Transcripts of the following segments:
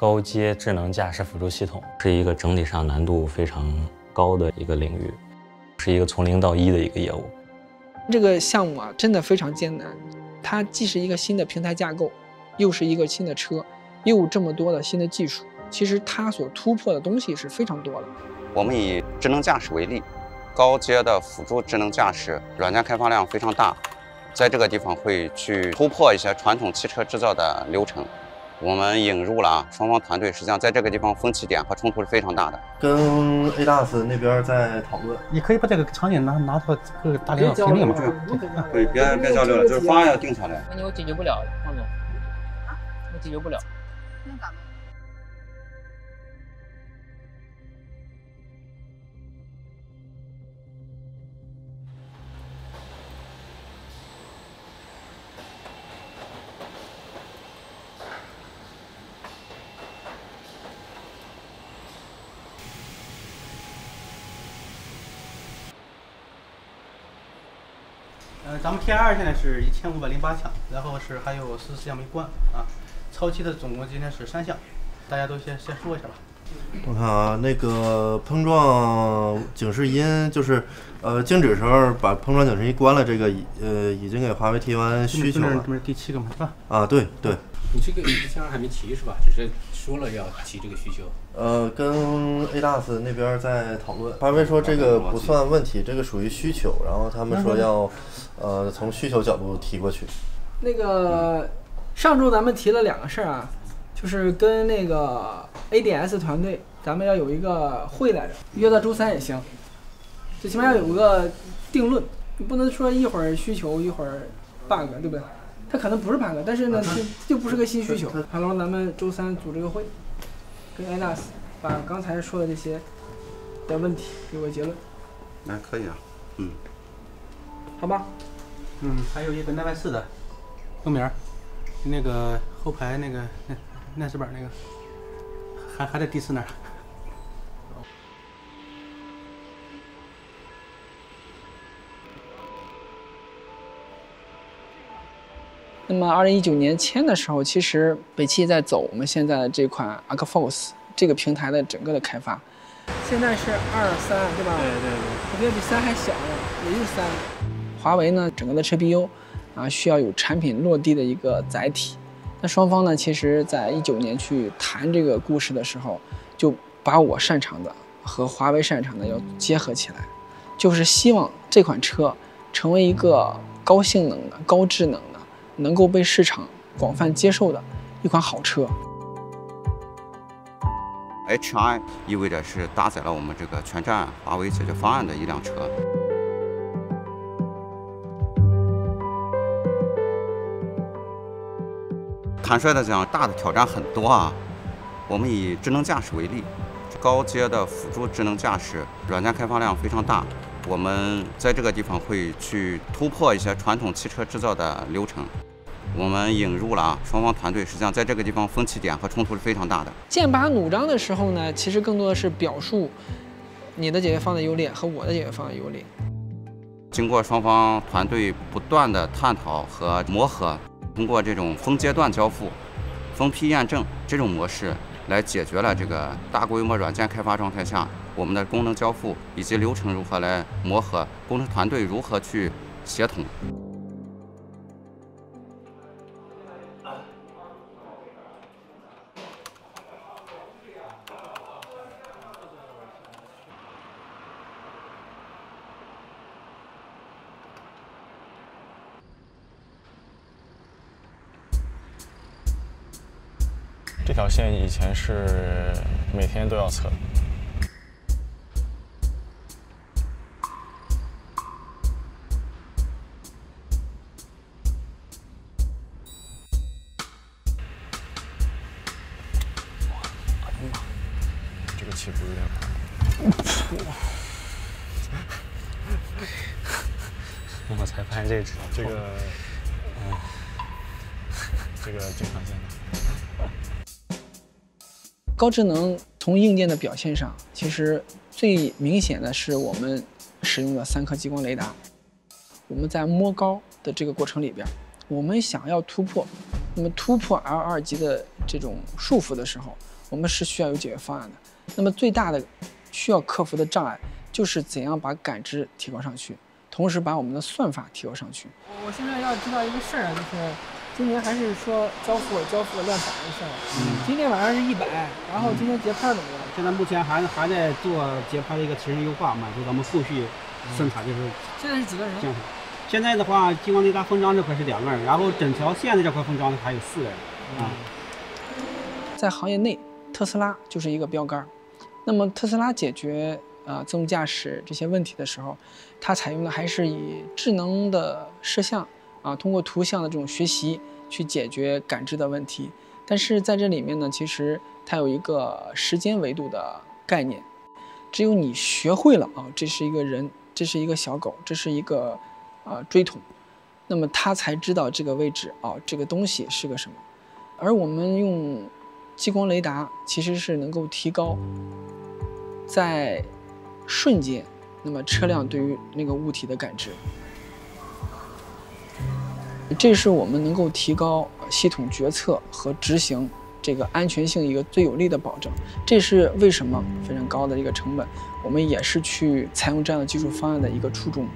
高阶智能驾驶辅助系统，是一个整体上难度非常高的一个领域，是一个从零到一的一个业务。这个项目啊，真的非常艰难。它既是一个新的平台架构，又是一个新的车，又有这么多的新的技术。其实它所突破的东西是非常多的。我们以智能驾驶为例，高阶的辅助智能驾驶软件开发量非常大，在这个地方会去突破一些传统汽车制造的流程。我们引入了啊双方团队，实际上在这个地方分歧点和冲突是非常大的。跟 A DAS 那边在讨论，你可以把这个场景拿拿到各个大领导听听嘛。对，别别交流了，就是方案要定下来。那你我解决不了，黄总，我解决不了。那咋办？呃，咱们 T 二现在是一千五百零八项，然后是还有十四项没关啊。超期的总共今天是三项，大家都先先说一下吧。我看啊，那个碰撞警示音就是呃静止时候把碰撞警示音关了，这个呃已经给华为提完需求了。这是第七个嘛，是吧？啊，对对。你这个一项还没提是吧？只是说了要提这个需求。呃，跟 A DAS 那边在讨论，华为说这个不算问题，这个属于需求，然后他们说要呃从需求角度提过去。那个上周咱们提了两个事儿啊，就是跟那个 ADS 团队，咱们要有一个会来着，约到周三也行，最起码要有个定论，你不能说一会儿需求一会儿 bug，对不对？它可能不是 bug，但是呢，这就不是个新需求。好了，咱们周三组织个会，跟 ADAS 把刚才说的这些的问题给我结论。那可以啊，嗯，好吧。嗯，还有一个奈万四的路名，那个后排那个那耐斯板那个，还还在第四那儿。那么，二零一九年签的时候，其实北汽在走我们现在的这款 Arcforce 这个平台的整个的开发。现在是二三，对吧？对对对。我觉得比三还小呢，也就三。华为呢，整个的车 BU 啊，需要有产品落地的一个载体。那双方呢，其实在一九年去谈这个故事的时候，就把我擅长的和华为擅长的要结合起来，就是希望这款车成为一个高性能的、高智能的。能够被市场广泛接受的一款好车。HI 意味着是搭载了我们这个全站华为解决方案的一辆车。坦率的讲，大的挑战很多啊。我们以智能驾驶为例，高阶的辅助智能驾驶软件开发量非常大。我们在这个地方会去突破一些传统汽车制造的流程。我们引入了啊双方团队，实际上在这个地方分歧点和冲突是非常大的。剑拔弩张的时候呢，其实更多的是表述你的解决方案的优劣和我的解决方案优劣。经过双方团队不断的探讨和磨合，通过这种分阶段交付、分批验证这种模式，来解决了这个大规模软件开发状态下我们的功能交付以及流程如何来磨合，工程团队如何去协同。这条线以前是每天都要测。这个起伏有点快。我才发现这这个，嗯，这个经常见的。高智能从硬件的表现上，其实最明显的是我们使用的三颗激光雷达。我们在摸高的这个过程里边，我们想要突破，那么突破 L 二级的这种束缚的时候，我们是需要有解决方案的。那么最大的需要克服的障碍就是怎样把感知提高上去，同时把我们的算法提高上去。我现在要知道一个事儿啊，就是今年还是说交付交付量产的事儿。嗯。今天晚上是一百，然后今天节拍怎么样？现在目前还还在做节拍的一个提升优化，满足咱们后续生产就是。现在是几个人？现在的话，激光雷达封装这块是两个人，然后整条线的这块封装的还有四个人啊。在行业内，特斯拉就是一个标杆。那么特斯拉解决呃自动驾驶这些问题的时候，它采用的还是以智能的摄像啊，通过图像的这种学习去解决感知的问题。但是在这里面呢，其实它有一个时间维度的概念，只有你学会了啊，这是一个人，这是一个小狗，这是一个。啊，锥筒，那么它才知道这个位置啊，这个东西是个什么。而我们用激光雷达，其实是能够提高在瞬间，那么车辆对于那个物体的感知。这是我们能够提高系统决策和执行这个安全性一个最有力的保证。这是为什么非常高的一个成本，我们也是去采用这样的技术方案的一个初衷。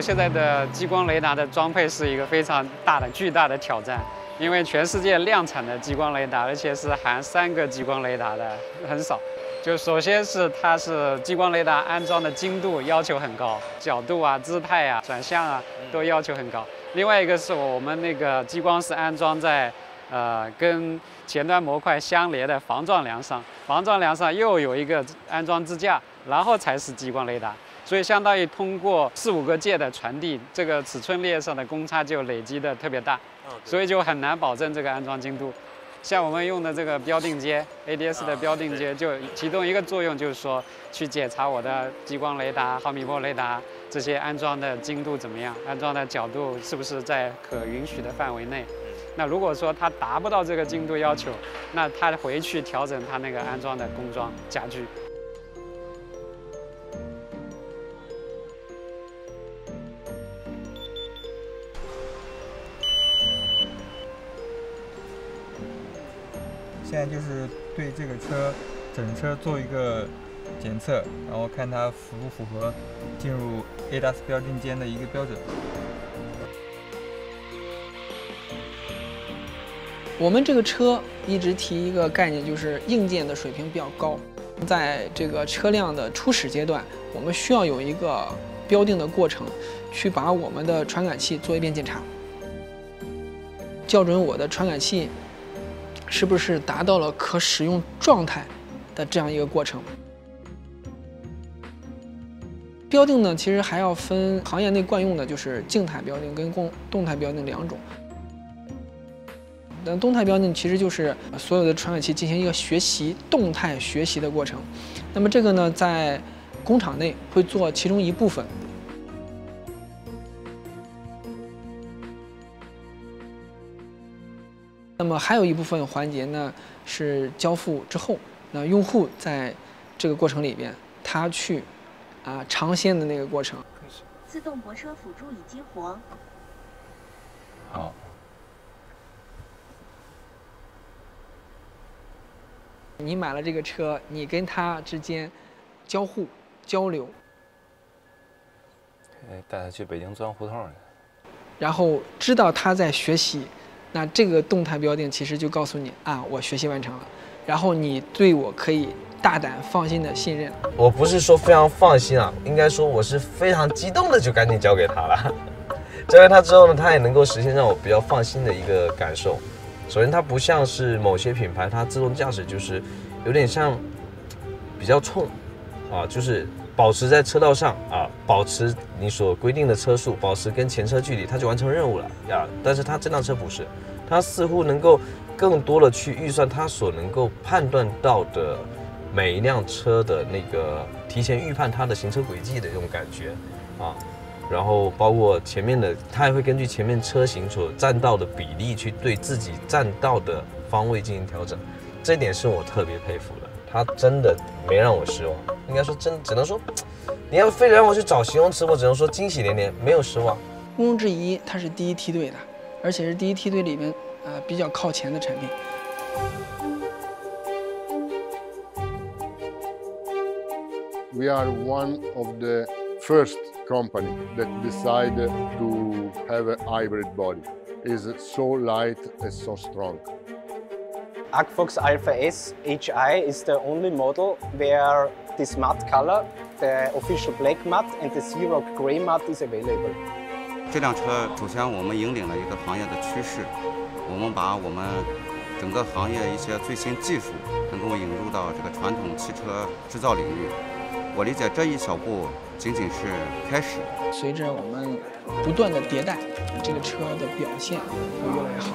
现在的激光雷达的装配是一个非常大的、巨大的挑战，因为全世界量产的激光雷达，而且是含三个激光雷达的很少。就首先是它是激光雷达安装的精度要求很高，角度啊、姿态啊、转向啊都要求很高。另外一个是我们那个激光是安装在呃跟前端模块相连的防撞梁上，防撞梁上又有一个安装支架，然后才是激光雷达。所以相当于通过四五个界的传递，这个尺寸链上的公差就累积的特别大，所以就很难保证这个安装精度。像我们用的这个标定接 ADS 的标定接，就其中一个作用就是说去检查我的激光雷达、毫米波雷达这些安装的精度怎么样，安装的角度是不是在可允许的范围内。那如果说它达不到这个精度要求，那它回去调整它那个安装的工装家具。现在就是对这个车整车做一个检测，然后看它符不符合进入 ADAS 标定间的一个标准。我们这个车一直提一个概念，就是硬件的水平比较高，在这个车辆的初始阶段，我们需要有一个标定的过程，去把我们的传感器做一遍检查，校准我的传感器。是不是达到了可使用状态的这样一个过程？标定呢，其实还要分行业内惯用的，就是静态标定跟动动态标定两种。那动态标定其实就是所有的传感器进行一个学习动态学习的过程。那么这个呢，在工厂内会做其中一部分。么还有一部分环节呢，是交付之后，那用户在这个过程里边，他去啊尝鲜的那个过程。自动泊车辅助已激活。好。你买了这个车，你跟他之间交互交流。哎，带他去北京钻胡同去。然后知道他在学习。那这个动态标定其实就告诉你啊，我学习完成了，然后你对我可以大胆放心的信任。我不是说非常放心啊，应该说我是非常激动的，就赶紧交给他了。交给他之后呢，他也能够实现让我比较放心的一个感受。首先，它不像是某些品牌，它自动驾驶就是有点像比较冲啊，就是保持在车道上啊，保持你所规定的车速，保持跟前车距离，它就完成任务了呀。但是它这辆车不是。它似乎能够更多的去预算它所能够判断到的每一辆车的那个提前预判它的行车轨迹的这种感觉啊，然后包括前面的，它也会根据前面车型所占道的比例去对自己占道的方位进行调整，这点是我特别佩服的。它真的没让我失望，应该说真只能说，你要非得让我去找形容词，我只能说惊喜连连，没有失望。毋庸置疑，它是第一梯队的。而且是第一梯队里面呃比较靠前的产品。We are one of the first company that decided to have a hybrid body. It's so light and so strong. Arcfox Alpha S HI is the only model where this matte color, the official black matte and the Xerox gray matte is available. 这辆车首先我们引领了一个行业的趋势，我们把我们整个行业一些最新技术能够引入到这个传统汽车制造领域。我理解这一小步仅仅是开始。随着我们不断的迭代，这个车的表现会越来越好。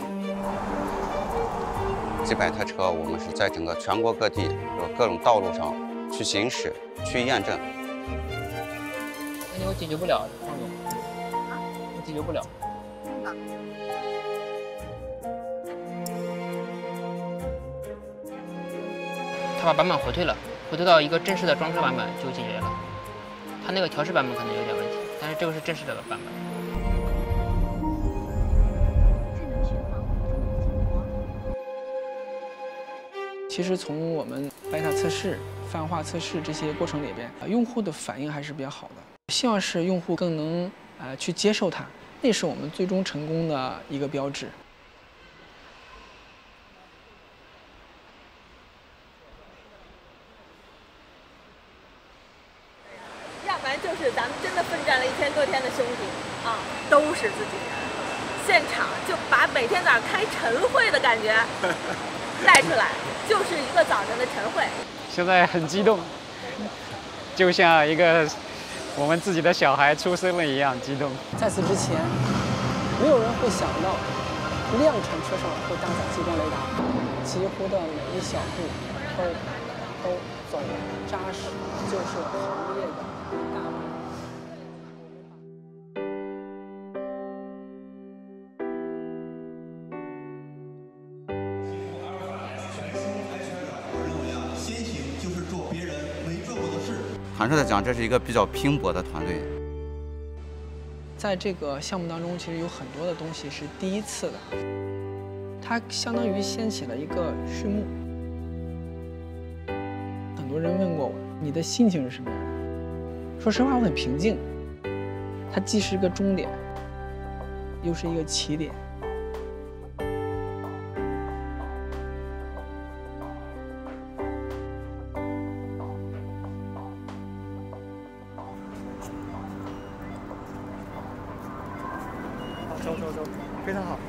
几百台车，我们是在整个全国各地各种道路上去行驶、去验证。那我解决不了，方总，我解决不了。他把版本回退了，回退到一个正式的装车版本就解决了。他那个调试版本可能有点问题，但是这个是正式的版本。其实从我们 beta 测试、泛化测试这些过程里边，用户的反应还是比较好的。希望是用户更能呃去接受它，那是我们最终成功的一个标志。要不然就是咱们真的奋战了一千多天的兄弟啊，都是自己人，现场就把每天早上开晨会的感觉带出来，就是一个早晨的晨会。现在很激动，就像一个我们自己的小孩出生了一样激动。在此之前，没有人会想到量产车上会搭载激光雷达，几乎的每一小步都都走扎实，就是行业的大坦率的讲，这是一个比较拼搏的团队。在这个项目当中，其实有很多的东西是第一次的，它相当于掀起了一个序幕。很多人问过我，你的心情是什么样的？说实话，我很平静。它既是一个终点，又是一个起点。走走走，非常好。